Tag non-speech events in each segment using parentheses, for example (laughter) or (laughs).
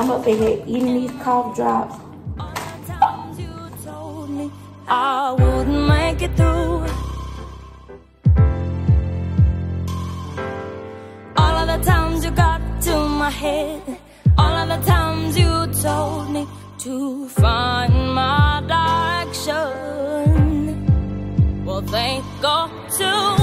I'm up in here eating these cough drops. I wouldn't make it through. All of the times you got to my head, all of the times you told me to find my direction. Well, they go to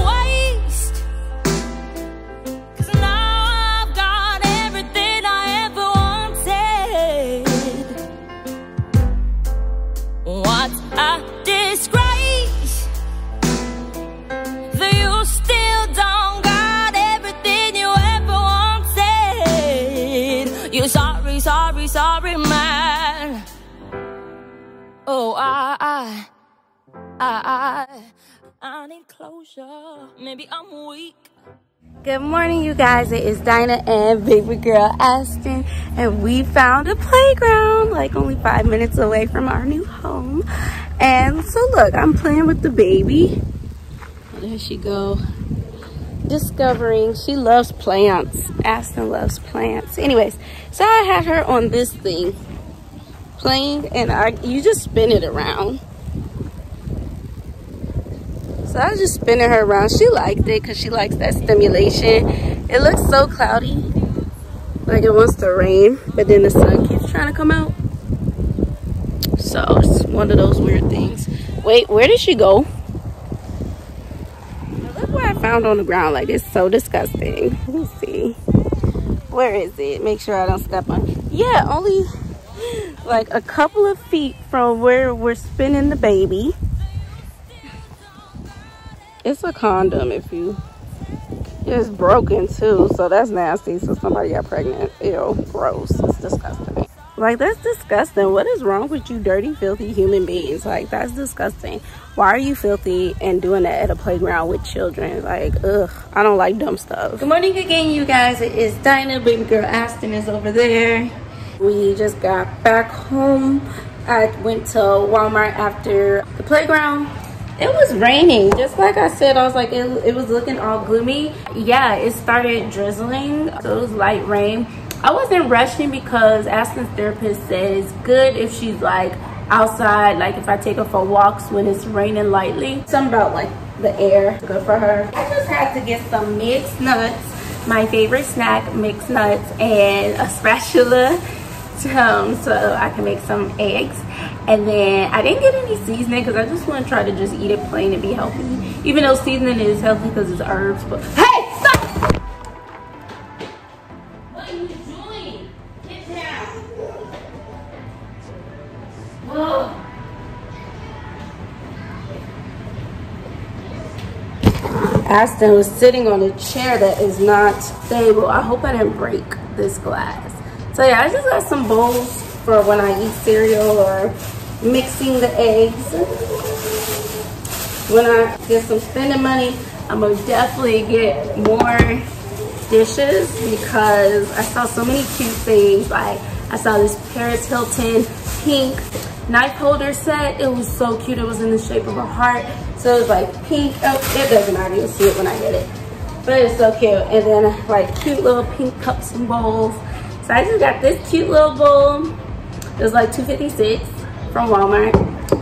sorry, man. Oh, I, I, I, I, I need closure. Maybe I'm weak. Good morning, you guys. It is Dinah and baby girl Aston, and we found a playground like only five minutes away from our new home. And so, look, I'm playing with the baby. There she go. Discovering she loves plants. Aston loves plants. Anyways, so I had her on this thing playing, and I you just spin it around. So I was just spinning her around. She liked it because she likes that stimulation. It looks so cloudy, like it wants to rain, but then the sun keeps trying to come out. So it's one of those weird things. Wait, where did she go? Found on the ground. Like it's so disgusting. Let me see. Where is it? Make sure I don't step on. Yeah, only like a couple of feet from where we're spinning the baby. It's a condom if you it's broken too, so that's nasty. So somebody got pregnant. Ew, gross. It's disgusting. Like that's disgusting. What is wrong with you dirty, filthy human beings? Like that's disgusting. Why are you filthy and doing that at a playground with children? Like, ugh, I don't like dumb stuff. Good morning again, you guys. It is Dinah. Baby girl Aston is over there. We just got back home. I went to Walmart after the playground it was raining just like i said i was like it, it, was looking all gloomy yeah it started drizzling so it was light rain i wasn't rushing because aston's therapist says good if she's like outside like if i take her for walks when it's raining lightly something about like the air good for her i just had to get some mixed nuts my favorite snack mixed nuts and a spatula um, so I can make some eggs. And then I didn't get any seasoning because I just want to try to just eat it plain and be healthy. Even though seasoning is healthy because it's herbs. But hey, stop! Aston was sitting on a chair that is not stable. I hope I didn't break this glass. So yeah, I just got some bowls for when I eat cereal or mixing the eggs. When I get some spending money, I'm gonna definitely get more dishes because I saw so many cute things. Like I saw this Paris Hilton pink knife holder set. It was so cute. It was in the shape of a heart. So it was like pink. Oh, it doesn't matter. You'll see it when I get it. But it's so cute. And then like cute little pink cups and bowls. So I just got this cute little bowl. It was like 256 from Walmart.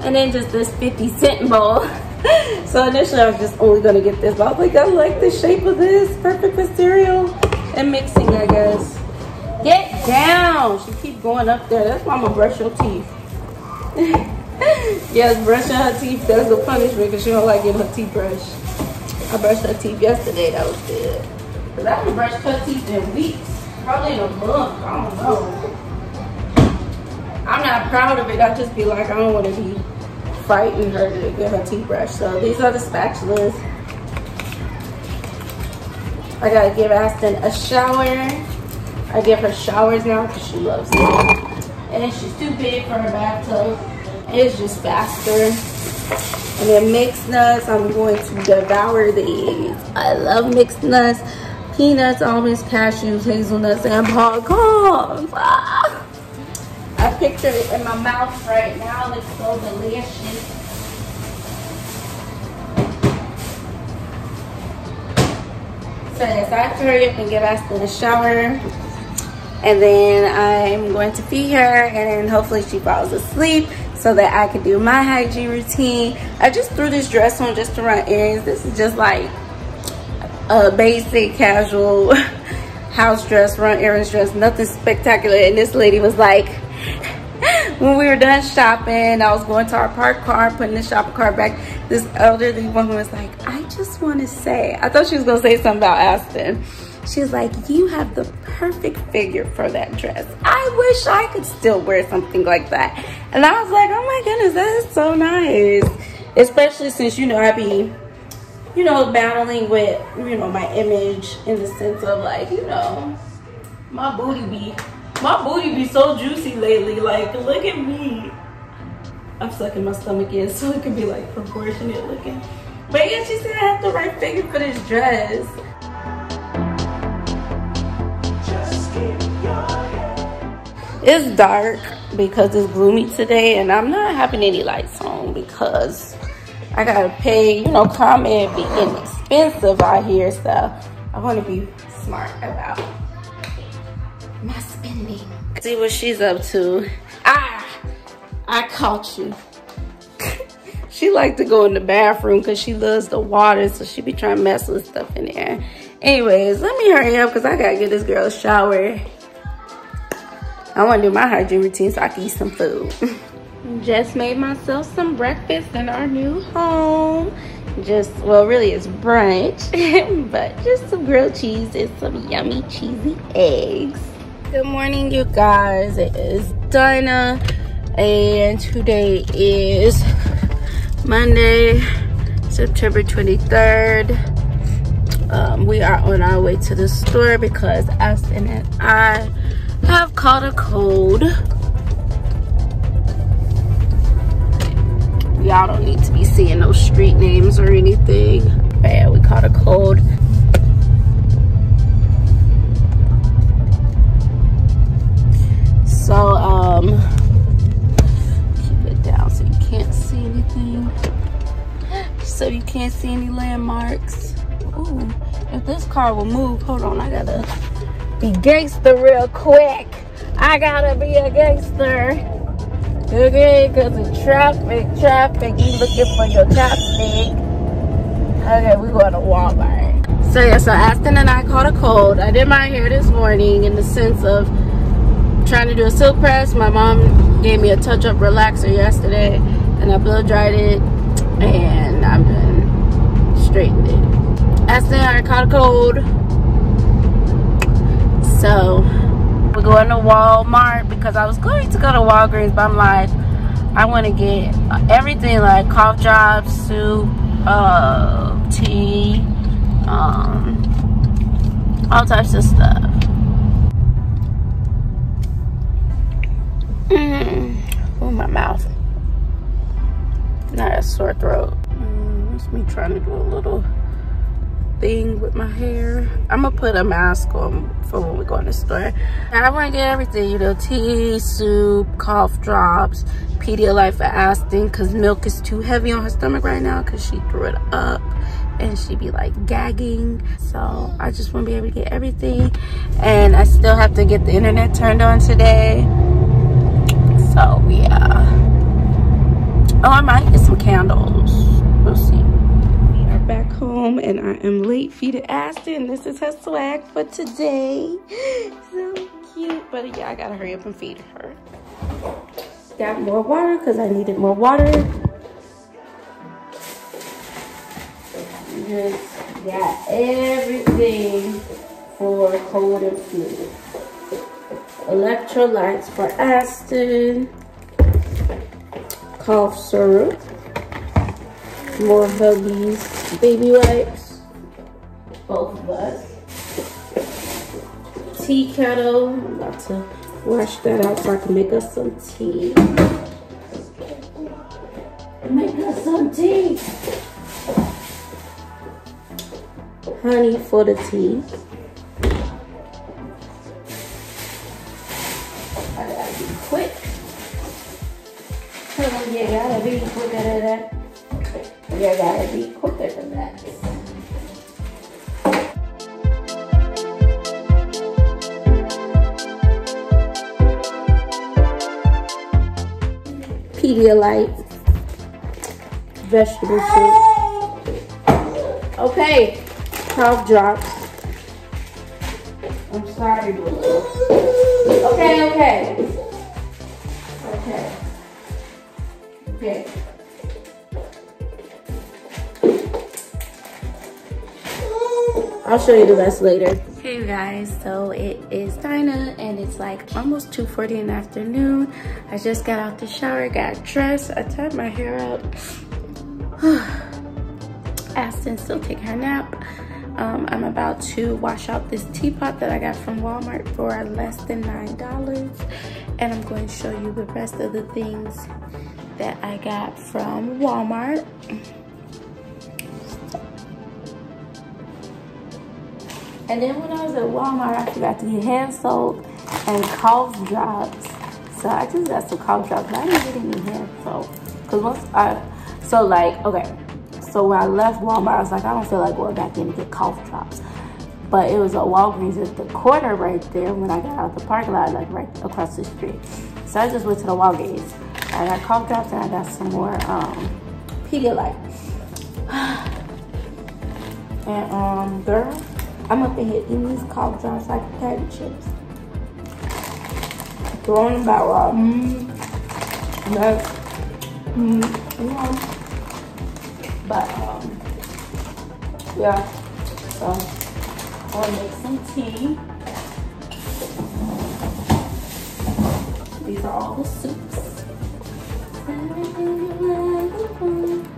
And then just this 50 cent bowl. (laughs) so initially I was just only gonna get this, but I was like, I like the shape of this. Perfect for cereal and mixing, I guess. Get down. She keep going up there. That's why I'm gonna brush your teeth. (laughs) (laughs) yes, brushing her teeth, that's the punishment because she don't like getting her teeth brushed. I brushed her teeth yesterday, that was good. Because I haven't brushed her teeth in weeks, probably in a month, I don't know. I'm not proud of it, I just be like, I don't want to be fighting her to get her teeth brushed. So these are the spatulas. I gotta give Aston a shower. I give her showers now because she loves it. And she's too big for her bathtub. It's just faster. And then mixed nuts, I'm going to devour these. I love mixed nuts. Peanuts, almonds, cashews, hazelnuts, and pecans. Ah! I picture it in my mouth right now. It's so delicious. So yes, I have to hurry up and get Aston a shower. and then I'm going to feed her and then hopefully she falls asleep so that I could do my hygiene routine. I just threw this dress on just to run errands. This is just like a basic casual (laughs) house dress, run errands dress, nothing spectacular. And this lady was like, (laughs) when we were done shopping, I was going to our park car, putting the shopping cart back. This elderly woman was like, I just want to say, I thought she was going to say something about Aston. She was like, you have the perfect figure for that dress. I wish I could still wear something like that. And I was like, oh my goodness, that is so nice. Especially since, you know, I be, you know, battling with, you know, my image in the sense of like, you know, my booty be, my booty be so juicy lately. Like, look at me. I'm sucking my stomach in (laughs) so it can be like proportionate looking. But yeah, she said I have the right figure for this dress. It's dark because it's gloomy today and I'm not having any lights on because I gotta pay, you know, ComEd be inexpensive out here, so I wanna be smart about my spending. See what she's up to. Ah, I caught you. (laughs) she like to go in the bathroom because she loves the water, so she be trying to mess with stuff in there. Anyways, let me hurry up because I gotta get this girl a shower. I want to do my hygiene routine so I can eat some food. (laughs) just made myself some breakfast in our new home. Just, well, really it's brunch, (laughs) but just some grilled cheese and some yummy cheesy eggs. Good morning, you guys. It is Dinah, and today is Monday, September 23rd. Um, we are on our way to the store because Aston and I caught a cold. Y'all don't need to be seeing no street names or anything. But yeah, we caught a cold. So, um, keep it down so you can't see anything. So you can't see any landmarks. Ooh, if this car will move, hold on, I gotta be gangster real quick. I gotta be a gangster. Okay, cause the traffic, traffic, you looking for your chopstick. Okay, we going to Walmart. So yeah, so Aston and I caught a cold. I did my hair this morning in the sense of trying to do a silk press. My mom gave me a touch-up relaxer yesterday and I blow dried it and I'm done straightened it. Aston and I caught a cold so going to Walmart because I was going to go to Walgreens, but I'm like, I want to get everything like cough drops, soup, uh, tea, um, all types of stuff. Mm. Oh, my mouth. Not a sore throat. Mm, that's me trying to do a little thing with my hair. I'm gonna put a mask on for when we go in the store. I wanna get everything, you know, tea, soup, cough drops, Pedialyte for Aston, cause milk is too heavy on her stomach right now cause she threw it up and she be like gagging. So I just wanna be able to get everything. And I still have to get the internet turned on today. So yeah. Oh, I might get some candles. Home and I am late feeding Aston. This is her swag for today. (gasps) So cute. But yeah, I gotta hurry up and feed her. Got more water because I needed more water. Just got everything for cold and flu. Electrolytes for Aston. Cough syrup more Huggies baby wipes. Both of us. Tea kettle. I'm about to wash that out so I can make us some tea. Make us some tea. Honey for the tea. I gotta be quick. Gotta be quick at that you gotta be quicker than that. Pedialyte vegetable soup. Okay, cough drops. I'm sorry. Okay, okay. Okay. Okay. I'll show you the rest later. Hey you guys, so it is Dinah and it's like almost 2.40 in the afternoon. I just got out the shower, got dressed, I tied my hair up. (sighs) Aston's still taking her nap. Um, I'm about to wash out this teapot that I got from Walmart for less than $9. And I'm going to show you the rest of the things that I got from Walmart. And then when I was at Walmart, I forgot to get hand soap and cough drops. So I just got some cough drops, but I didn't get any hand soap. Cause once I, so like, okay. So when I left Walmart, I was like, I don't feel like going back in to get cough drops. But it was a Walgreens at the corner right there when I got out of the parking lot, like right across the street. So I just went to the Walgreens. I got cough drops and I got some more um, Pedialyte. (sighs) and um, girl, I'm up in here eating these cough drops like potato chips. Throwing them about raw. Mm. No. mm, you know. But, um, yeah. So, I'm gonna make some tea. These are all the soups.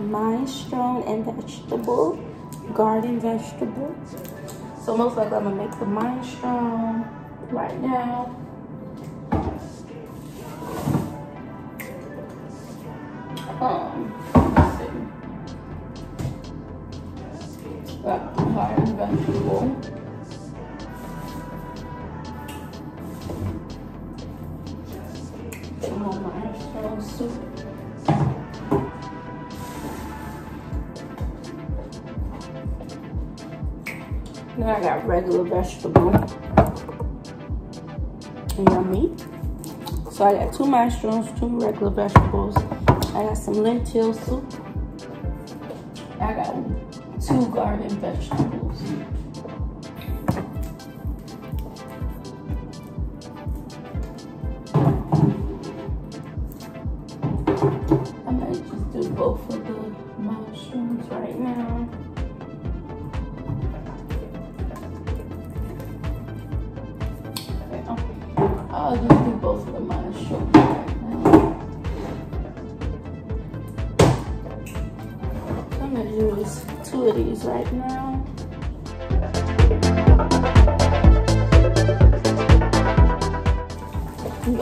Minestrone and vegetable, garden vegetables. So most likely I'm gonna make the minestrone right now. Um, let's see. Vegetable. I got regular vegetable. Yummy. So I got two mushrooms, two regular vegetables. I got some lentil soup. I got two garden vegetables.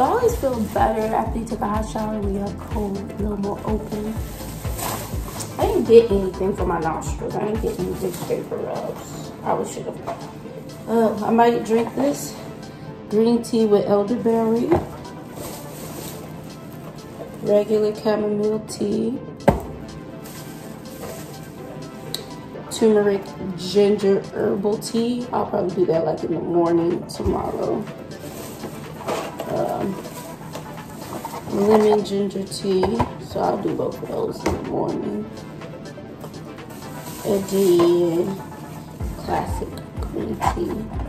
Always feel better after you take a hot shower when you're cold, a little more open. I didn't get anything for my nostrils. I didn't get any big paper rubs. Probably should have. Uh, I might drink this green tea with elderberry, regular chamomile tea, turmeric ginger herbal tea. I'll probably do that like in the morning tomorrow. Um, lemon ginger tea. So I'll do both of those in the morning. And then classic green tea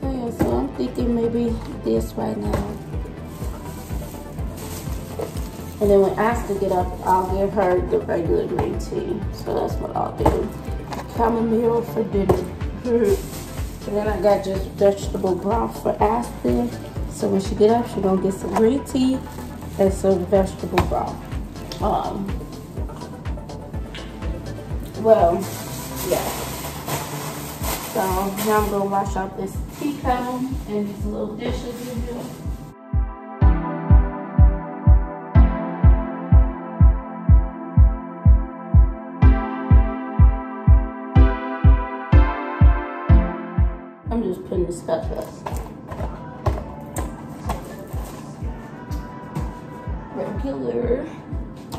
so yeah, so I'm thinking maybe this right now. And then when Aston get up, I'll give her the regular green tea. So that's what I'll do. Chamomile for dinner. (laughs) and then I got just vegetable broth for Aston. So when she get up, she gonna get some green tea and some vegetable broth. Um, well, yeah. So now I'm gonna wash out this tea kettle and these little dishes in here. I'm just putting the stuff up.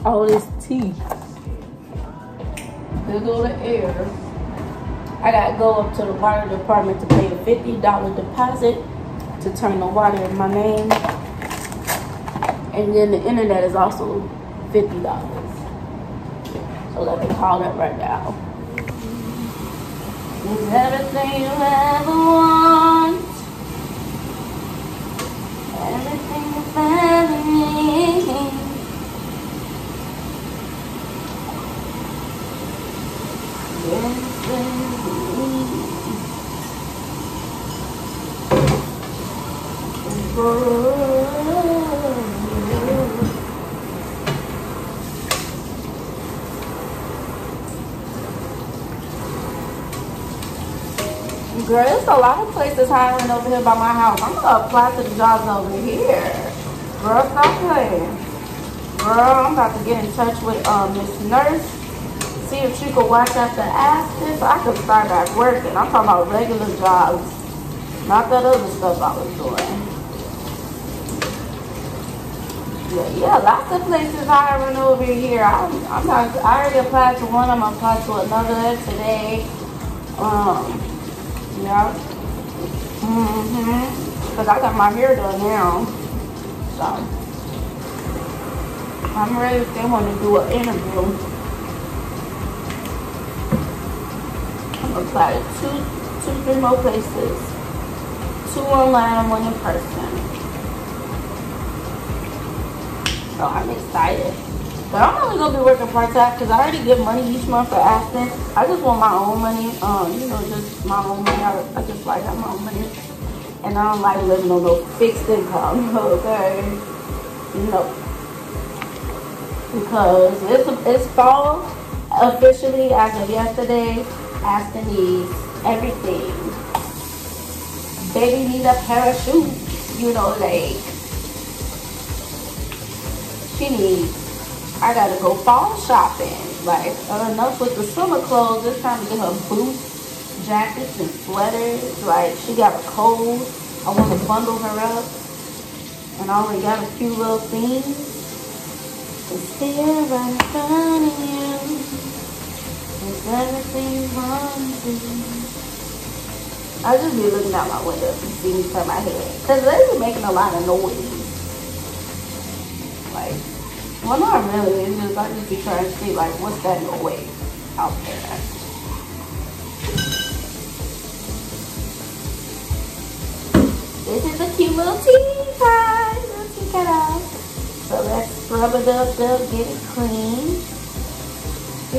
All this tea. There go the air. I gotta go up to the water department to pay a $50 deposit to turn the water in my name. And then the internet is also $50. So let me call that right now. It's everything you ever want. Everything you ever need. Girl, there's a lot of places hiring over here by my house. I'm gonna apply to the jobs over here. Girl, stop playing. Girl, I'm about to get in touch with um, Miss Nurse. See if she could watch after so I could start back working. I'm talking about regular jobs. Not that other stuff I was doing. Yeah, yeah, lots of places hiring over here. I'm, I'm not, I already applied to one. I'm gonna to another today. Um, yeah. Mm-hmm. Because I got my hair done now. So, I'm ready if they want to do an interview. Apply to two, two, three more places. Two online and one in person. So I'm excited. But I'm only gonna be working part-time because I already get money each month for Aston. I just want my own money. Um, you know, just my own money. I, I just like have my own money. And I don't like living on no fixed income, (laughs) okay? You know. Because it's, it's fall officially as of yesterday. Aston needs everything. Baby need a pair of shoes. You know, like she needs I gotta go fall shopping. Like, uh, enough with the summer clothes. It's time to get her boots, jackets, and sweaters. Like, she got a cold. I want to bundle her up. And I already got a few little things. It's here right in front of you. Everything you I just be looking out my window and seeing from my head. Because they're making a lot of noise. Like, well, not really. It's just I just be trying to see like what's that noise out there. This is a cute little tea tea cut So let's scrub it up, up, get it clean. Oh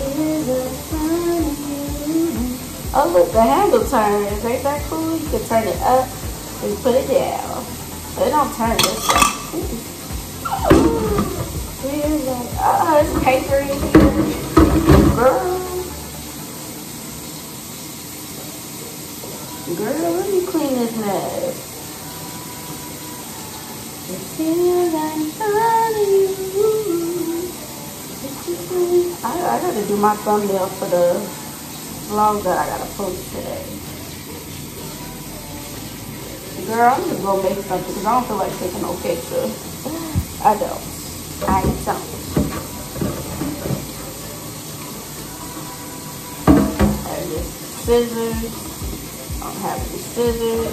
look, the handle turns. Ain't that cool? You can turn it up and put it down. But it don't turn this way. Oh, it's paper in here. Girl. Girl, let me clean this mess. I, I gotta do my thumbnail for the vlog that I gotta post today. Girl, I'm gonna go make something because I don't feel like taking no picture. (sighs) I don't. I don't. This scissors. I don't have any scissors.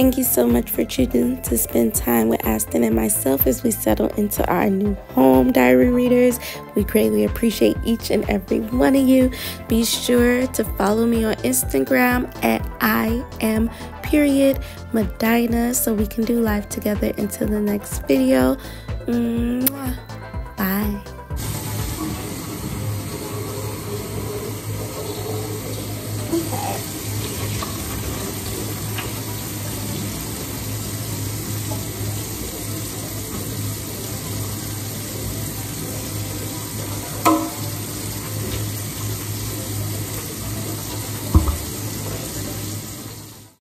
Thank you so much for choosing to spend time with Aston and myself as we settle into our new home, diary readers. We greatly appreciate each and every one of you. Be sure to follow me on Instagram at I am period Medina so we can do live together until the next video. Mwah. Bye.